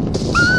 Ah!